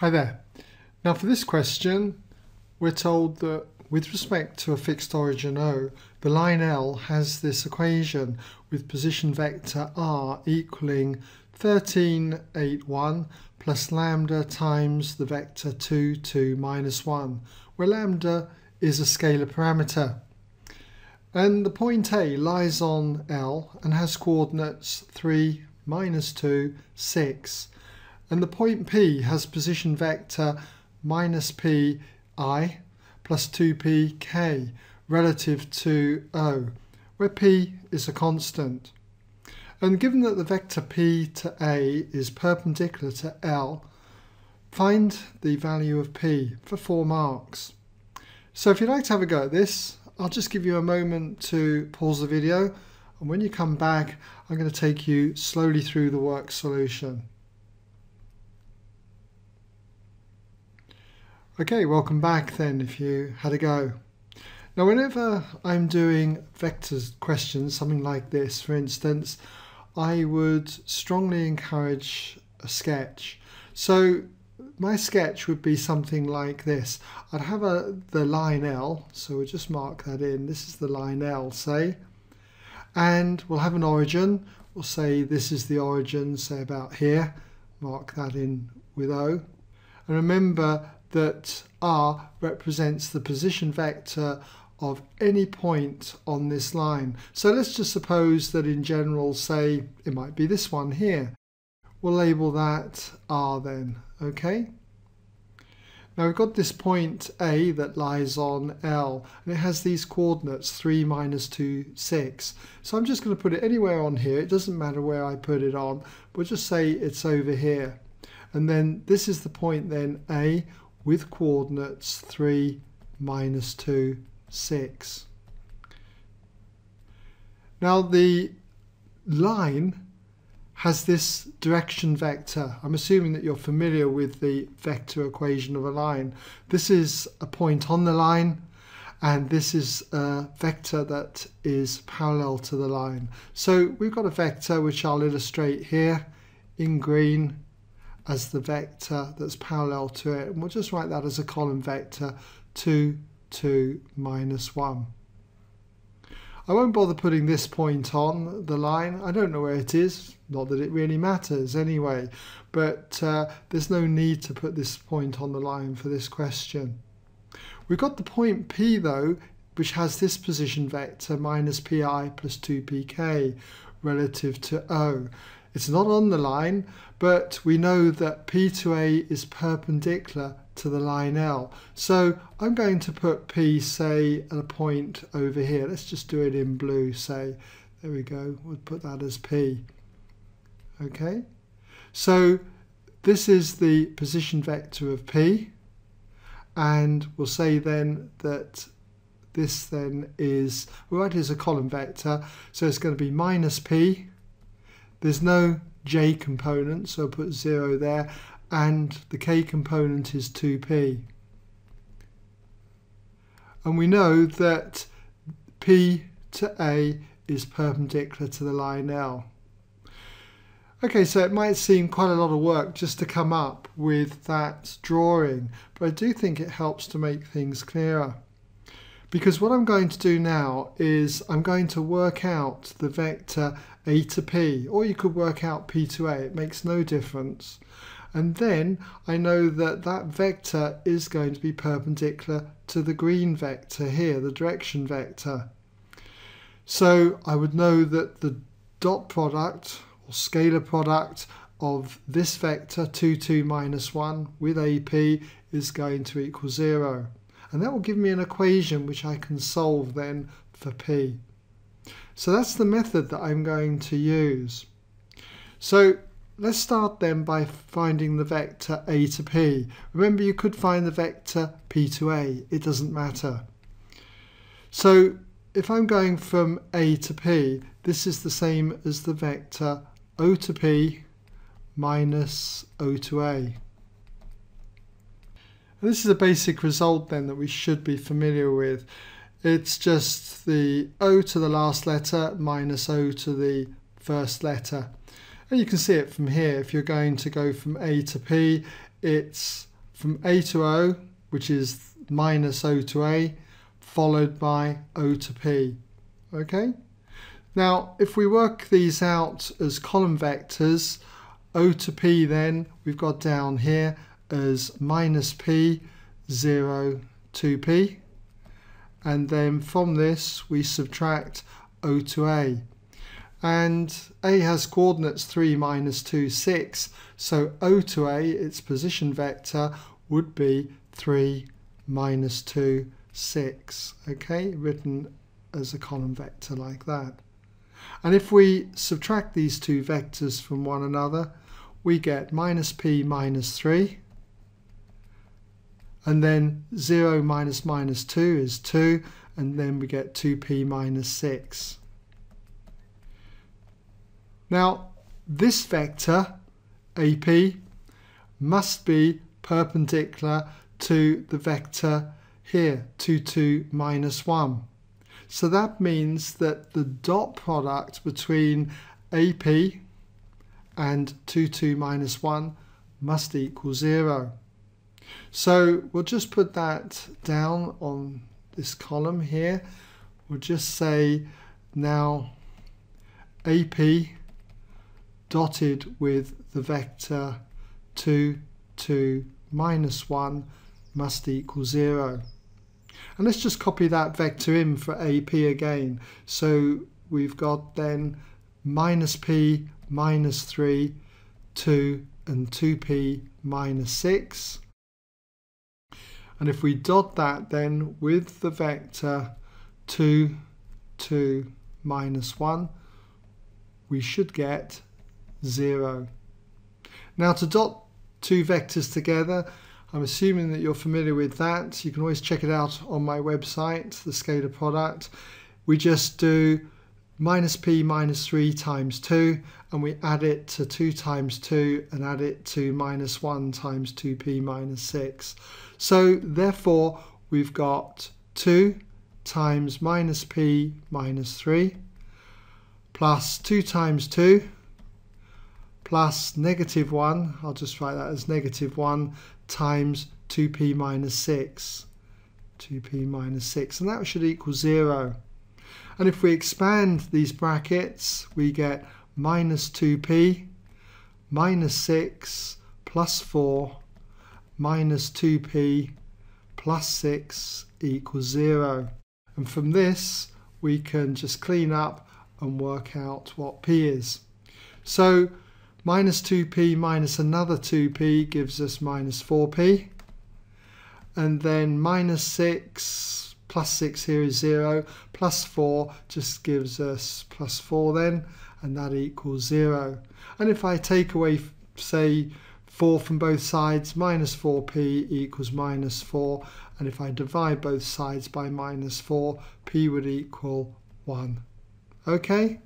Hi there. Now for this question, we're told that with respect to a fixed origin O, the line L has this equation with position vector r equaling 1381 plus lambda times the vector 2, 2, minus 1, where lambda is a scalar parameter. And the point A lies on L and has coordinates 3, minus 2, 6 and the point P has position vector minus pi plus 2pk relative to O, where p is a constant. And given that the vector p to A is perpendicular to L, find the value of p for four marks. So if you'd like to have a go at this, I'll just give you a moment to pause the video and when you come back I'm going to take you slowly through the work solution. Okay, welcome back then if you had a go. Now whenever I'm doing vectors questions, something like this for instance, I would strongly encourage a sketch. So my sketch would be something like this. I'd have a, the line L, so we'll just mark that in. This is the line L, say. And we'll have an origin. We'll say this is the origin, say about here. Mark that in with O. And remember that r represents the position vector of any point on this line. So let's just suppose that in general, say, it might be this one here. We'll label that r then, okay? Now we've got this point A that lies on L and it has these coordinates 3 minus 2, 6. So I'm just going to put it anywhere on here. It doesn't matter where I put it on. We'll just say it's over here. And then this is the point then A with coordinates 3, minus 2, 6. Now the line has this direction vector. I'm assuming that you're familiar with the vector equation of a line. This is a point on the line and this is a vector that is parallel to the line. So we've got a vector which I'll illustrate here in green as the vector that's parallel to it. And we'll just write that as a column vector 2, 2, minus 1. I won't bother putting this point on the line. I don't know where it is, not that it really matters anyway, but uh, there's no need to put this point on the line for this question. We've got the point P though, which has this position vector minus pi plus 2pk relative to O. It's not on the line, but we know that P to A is perpendicular to the line L. So I'm going to put P, say, at a point over here. Let's just do it in blue, say. There we go. We'll put that as P. Okay. So this is the position vector of P. And we'll say then that this then is, well, it is a column vector. So it's going to be minus P there's no j component, so I'll put 0 there, and the k component is 2p. And we know that p to a is perpendicular to the line L. Okay, so it might seem quite a lot of work just to come up with that drawing, but I do think it helps to make things clearer. Because what I'm going to do now is I'm going to work out the vector a to p, or you could work out p to a, it makes no difference. And then I know that that vector is going to be perpendicular to the green vector here, the direction vector. So I would know that the dot product or scalar product of this vector 2, 2 minus 1 with AP is going to equal 0 and that will give me an equation which I can solve then for p. So that's the method that I'm going to use. So let's start then by finding the vector a to p. Remember you could find the vector p to a, it doesn't matter. So if I'm going from a to p, this is the same as the vector o to p minus o to a. And this is a basic result then that we should be familiar with. It's just the O to the last letter minus O to the first letter. And you can see it from here. If you're going to go from A to P, it's from A to O, which is minus O to A, followed by O to P. Okay? Now, if we work these out as column vectors, O to P then we've got down here as minus P, 0, 2P. And then from this we subtract O to A. And A has coordinates 3, minus 2, 6. So O to A, its position vector, would be 3, minus 2, 6. Okay, written as a column vector like that. And if we subtract these two vectors from one another, we get minus p minus 3. And then 0 minus minus 2 is 2. And then we get 2p minus 6. Now, this vector, AP, must be perpendicular to the vector here, 2, 2, minus 1. So that means that the dot product between AP and 2, 2 minus 1 must equal 0. So we'll just put that down on this column here. We'll just say now AP dotted with the vector 2, 2, minus 1 must equal 0. And let's just copy that vector in for AP again. So we've got then minus P minus 3, 2 and 2P minus 6. And if we dot that then with the vector 2, 2, minus 1, we should get 0. Now to dot two vectors together, I'm assuming that you're familiar with that. You can always check it out on my website, the scalar product. We just do minus p minus 3 times 2 and we add it to 2 times 2 and add it to minus 1 times 2p minus 6. So therefore we've got 2 times minus p minus 3 plus 2 times 2 plus negative 1, I'll just write that as negative 1 times 2p minus 6. 2p minus 6 and that should equal 0. And if we expand these brackets we get minus 2p minus 6 plus 4 minus 2p plus 6 equals 0. And from this we can just clean up and work out what p is. So Minus 2p minus another 2p gives us minus 4p. And then minus 6 plus 6 here is 0. Plus 4 just gives us plus 4 then. And that equals 0. And if I take away, say, 4 from both sides, minus 4p equals minus 4. And if I divide both sides by minus 4, p would equal 1. Okay?